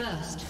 First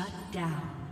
Shut down.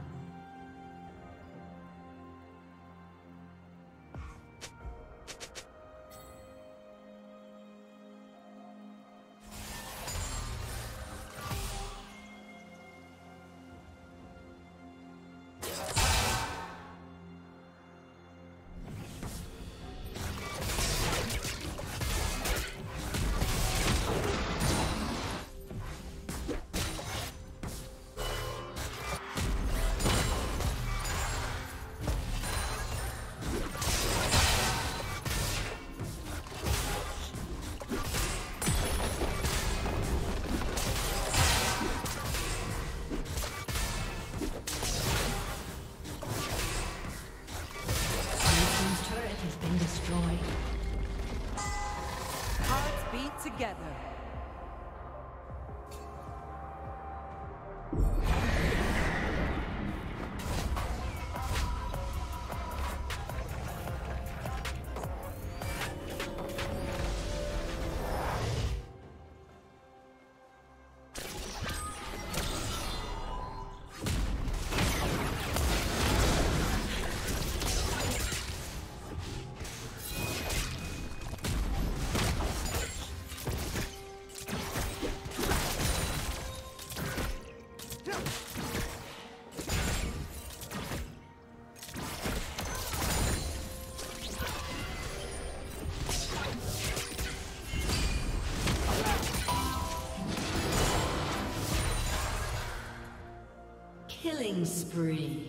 Killing spree.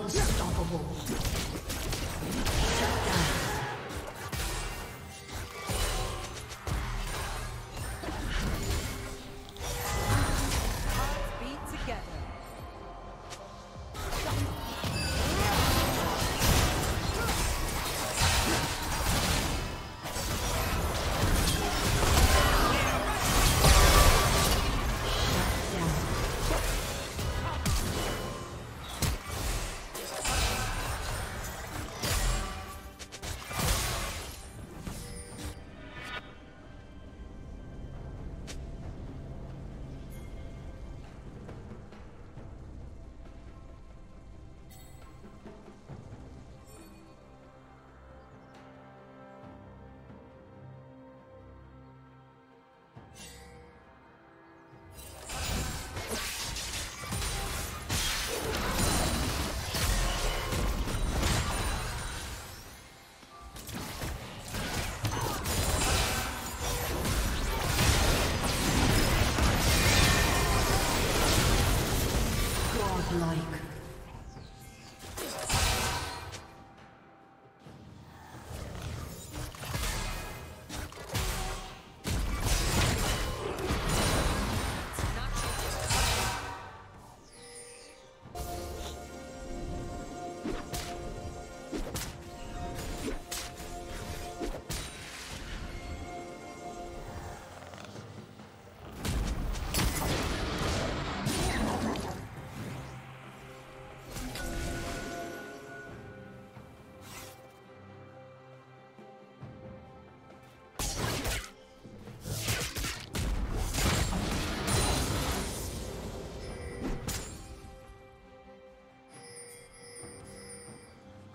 Double kill.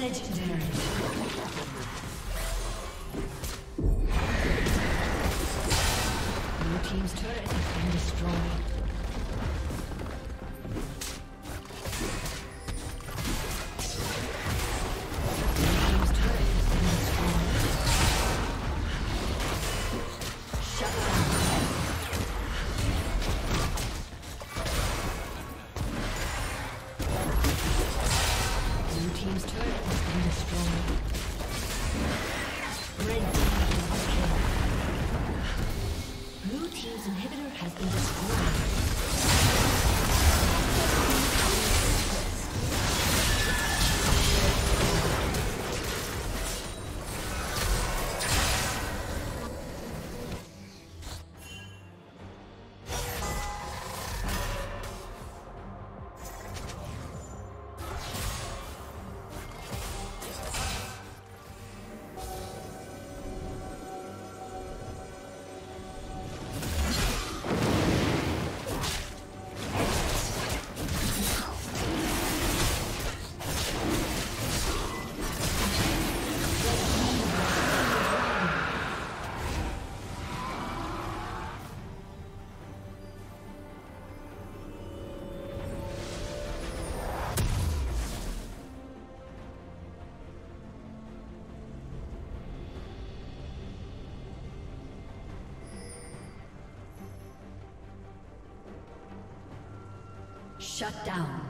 Legendary. Shut down.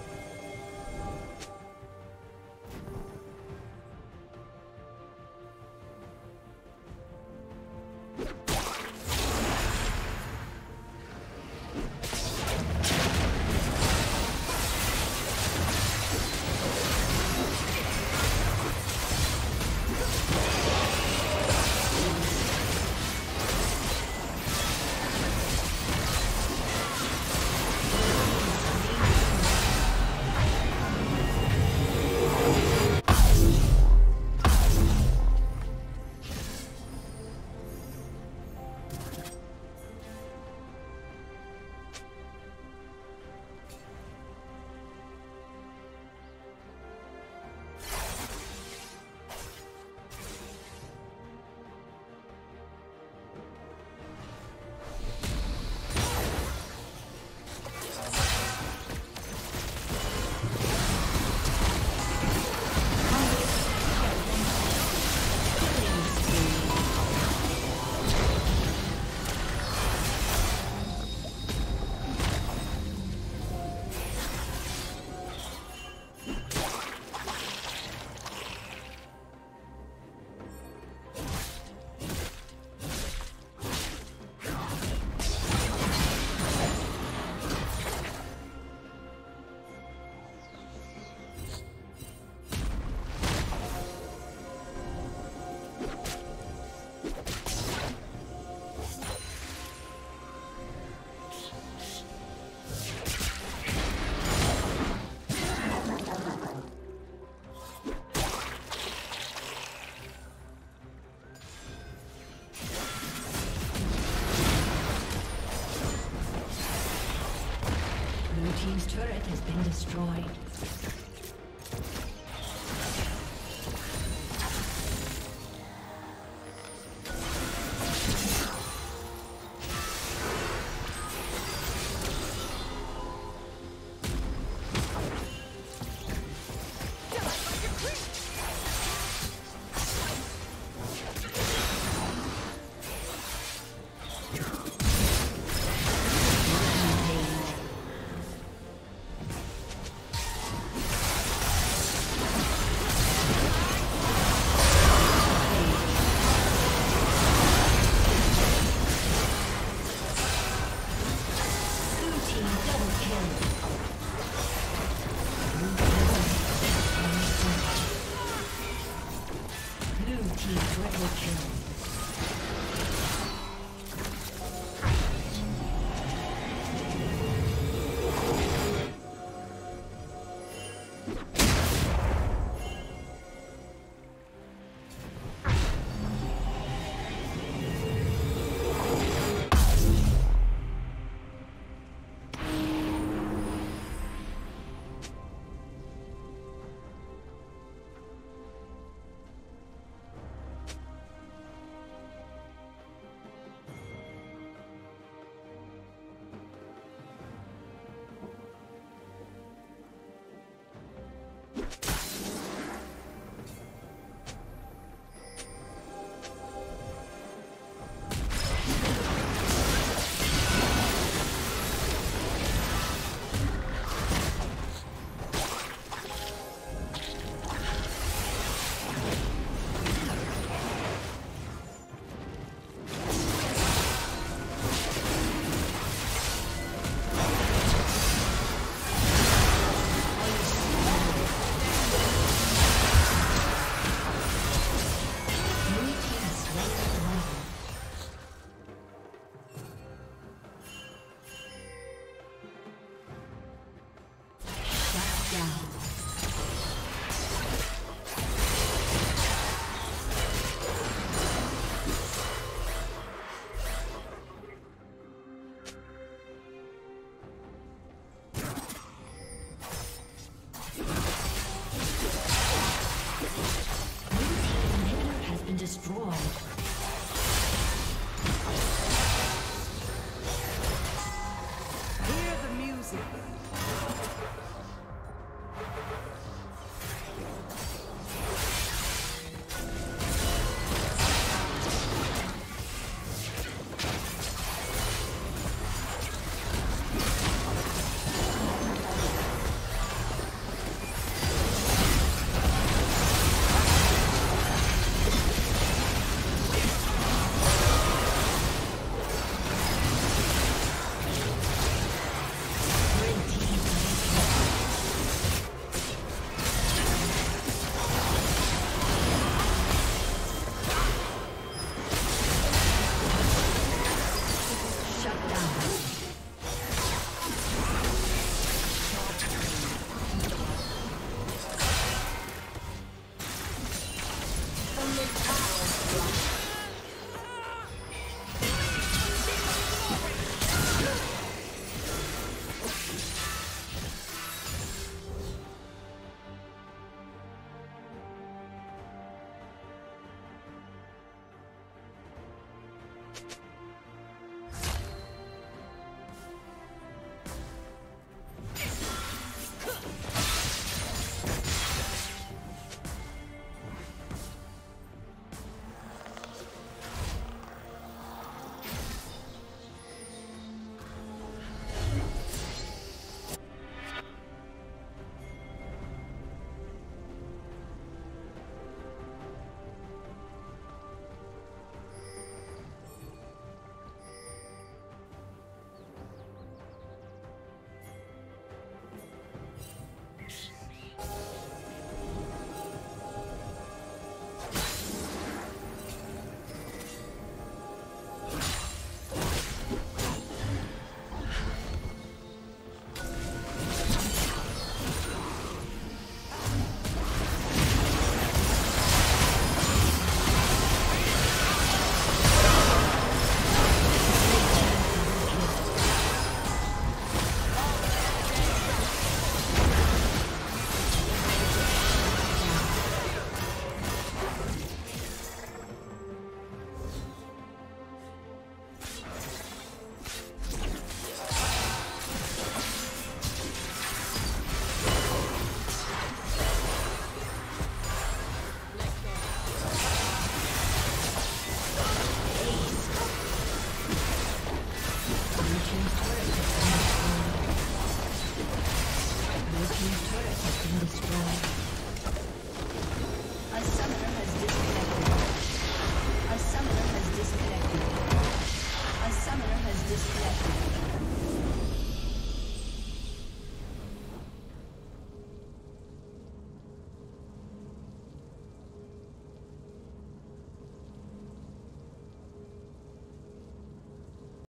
Destroyed.